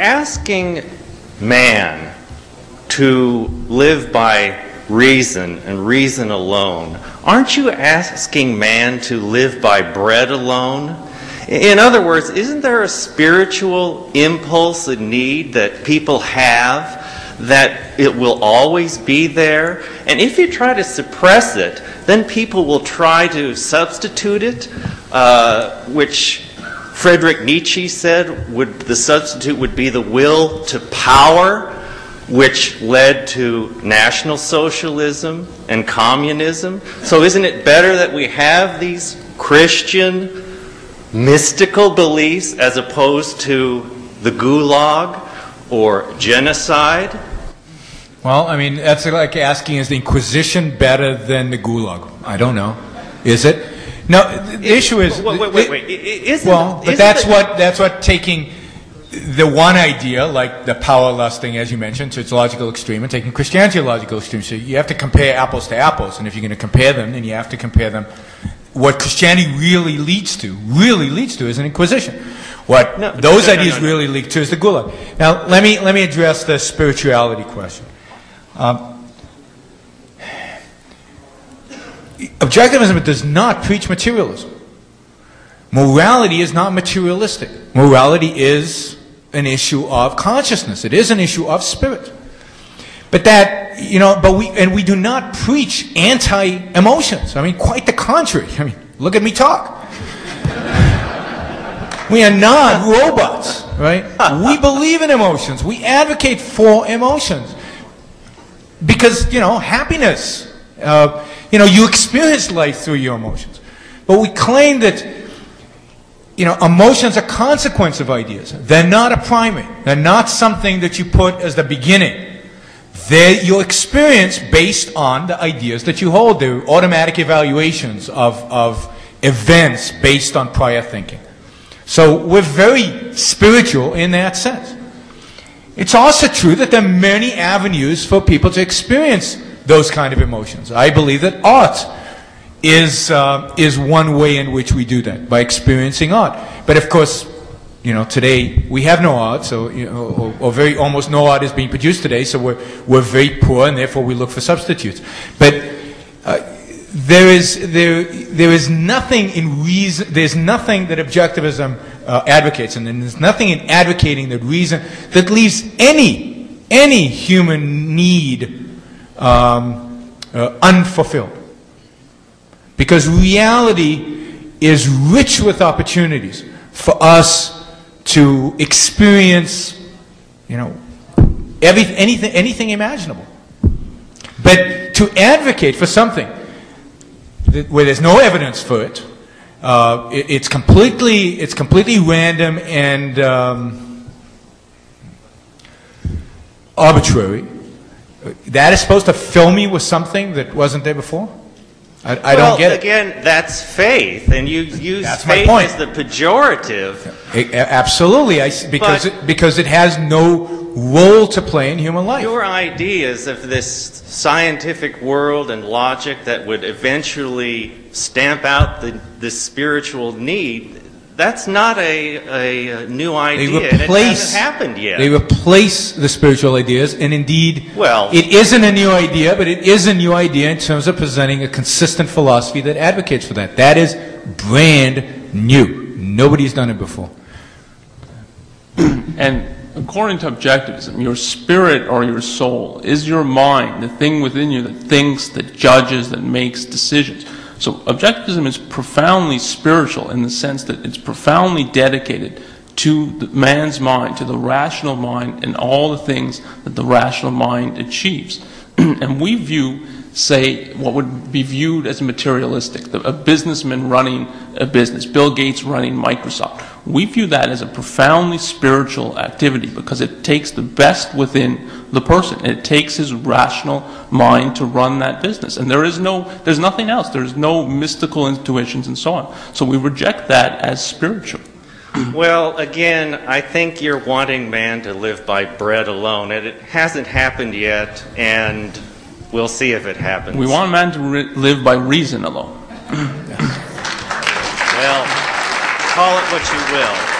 asking man to live by reason and reason alone, aren't you asking man to live by bread alone? In other words, isn't there a spiritual impulse and need that people have that it will always be there? And if you try to suppress it, then people will try to substitute it, uh, which Friedrich Nietzsche said would the substitute would be the will to power, which led to National Socialism and communism. So isn't it better that we have these Christian mystical beliefs as opposed to the gulag or genocide? Well, I mean, that's like asking, is the Inquisition better than the Gulag? I don't know. Is it? No, the issue is. Wait, wait, wait. wait. Isn't, well, but that's what that's what taking the one idea, like the power lusting, as you mentioned, to its logical extreme, and taking Christianity to logical extreme. So you have to compare apples to apples, and if you're going to compare them, then you have to compare them. What Christianity really leads to, really leads to, is an inquisition. What No, those no, ideas no. really lead to is the gulag. Now, let me let me address the spirituality question. Um, objectivism does not preach materialism. Morality is not materialistic. Morality is an issue of consciousness. It is an issue of spirit. But that, you know, but we, and we do not preach anti-emotions. I mean, quite the contrary. I mean, look at me talk. We are not robots, right? We believe in emotions. We advocate for emotions. Because, you know, happiness, uh, you know, you experience life through your emotions. But we claim that, you know, emotions are consequence of ideas. They're not a primary. They're not something that you put as the beginning. They're your experience based on the ideas that you hold. They're automatic evaluations of, of events based on prior thinking. So we're very spiritual in that sense. It's also true that there are many avenues for people to experience those kind of emotions. I believe that art is, uh, is one way in which we do that, by experiencing art. But of course, you know, today we have no art, so, you know, or, or very, almost no art is being produced today, so we're, we're very poor and therefore we look for substitutes. But uh, there is, there, there is nothing in reason, there's nothing that objectivism uh, advocates, and there's nothing in advocating that reason that leaves any, any human need um, uh, unfulfilled. Because reality is rich with opportunities for us to experience, you know, every, anything, anything imaginable. But to advocate for something that, where there's no evidence for it, uh, it, it's completely it's completely random and um, arbitrary. That is supposed to fill me with something that wasn't there before. I, I well, don't get it. again, that's faith, and you use That's faith as the pejorative. A- absolutely, I because But- it, because it has no role to play in human life. Your ideas of this scientific world and logic that would eventually stamp out the, the spiritual need, that's not a, a, a new They idea. and it replace hasn't happened yet. They replace the spiritual ideas, and indeed, Well- it isn't a new idea, but it is a new idea in terms of presenting a consistent philosophy that advocates for that. That is brand new. Nobody's done it before. And according to objectivism, your spirit or your soul is your mind, the thing within you that thinks, that judges, that makes decisions. So objectivism is profoundly spiritual in the sense that it's profoundly dedicated to the man's mind, to the rational mind, and all the things that the rational mind achieves. and we view, say, what would be viewed as materialistic, the, a businessman running a business, Bill Gates running Microsoft. We view that as a profoundly spiritual activity because it takes the best within the person. It takes his rational mind to run that business. And there is no, there's nothing else. There's no mystical intuitions and so on. So we reject that as spiritual. Well, again, I think you're wanting man to live by bread alone, and it hasn't happened yet, and we'll see if it happens. We want man to re- live by reason alone. Call it what you will.